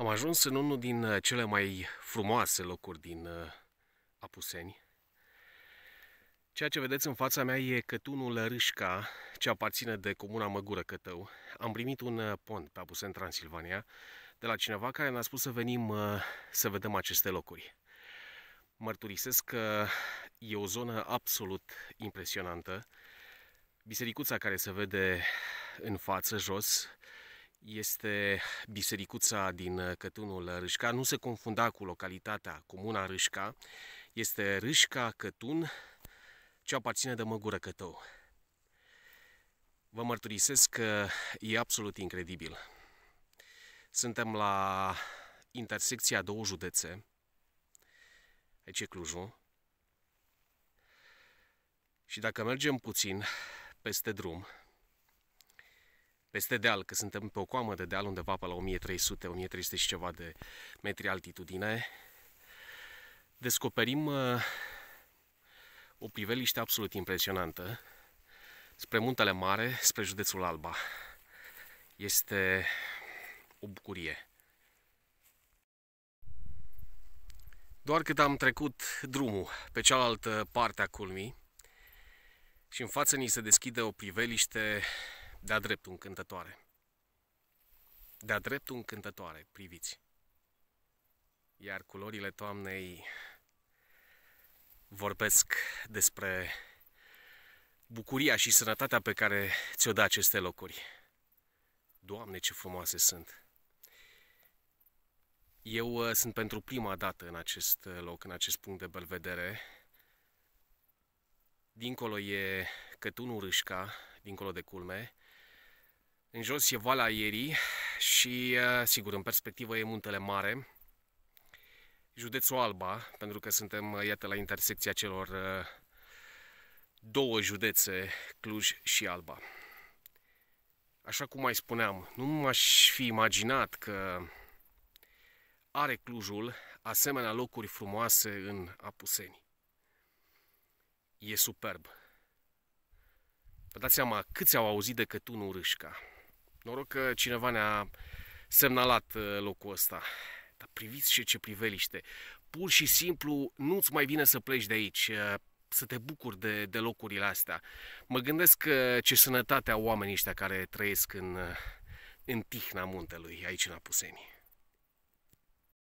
Am ajuns în unul din uh, cele mai frumoase locuri din uh, Apuseni. Ceea ce vedeți în fața mea e cătunul Râșca, ce aparține de comuna Măgură Cătău. Am primit un uh, pont pe Apuseni, Transilvania, de la cineva care ne-a spus să venim să vedem aceste locuri. Mărturisesc că e o zonă absolut impresionantă. Bisericuța care se vede în față, jos, este bisericuța din uh, Cătunul Râșca. Nu se confunda cu localitatea, comuna Râșca. Este Râșca Cătun, ce aparține de Măgură Cătău. Vă mărturisesc că e absolut incredibil. Suntem la intersecția două județe. Aici e Clujul. Și dacă mergem puțin peste drum, peste deal, că suntem pe o coamă de deal undeva pe la 1300, 1300 și ceva de metri altitudine, descoperim uh, o priveliște absolut impresionantă spre Muntele Mare, spre județul Alba. Este o bucurie. Doar cât am trecut drumul pe cealaltă parte a culmii și în față ni se deschide o priveliște de-a dreptul încântătoare. De-a dreptul încântătoare, priviți. Iar culorile toamnei vorbesc despre bucuria și sănătatea pe care ți-o dă aceste locuri. Doamne, ce frumoase sunt! Eu uh, sunt pentru prima dată în acest uh, loc, în acest punct de belvedere. Dincolo e Cătunul Râșca, dincolo de culme, în jos e Valea Ierii și, uh, sigur, în perspectivă e Muntele Mare, județul Alba, pentru că suntem, uh, iată, la intersecția celor uh, două județe, Cluj și Alba. Așa cum mai spuneam, nu m-aș fi imaginat că are Clujul asemenea locuri frumoase în Apuseni. E superb. Vă dați seama câți au auzit de Cătunul Râșca. Noroc că cineva ne-a semnalat uh, locul ăsta. Dar priviți și ce priveliște. Pur și simplu nu-ți mai vine să pleci de aici, uh, să te bucuri de, de locurile astea. Mă gândesc că ce sănătate au oamenii ăștia care trăiesc în, uh, în tihna muntelui, aici în Apuseni.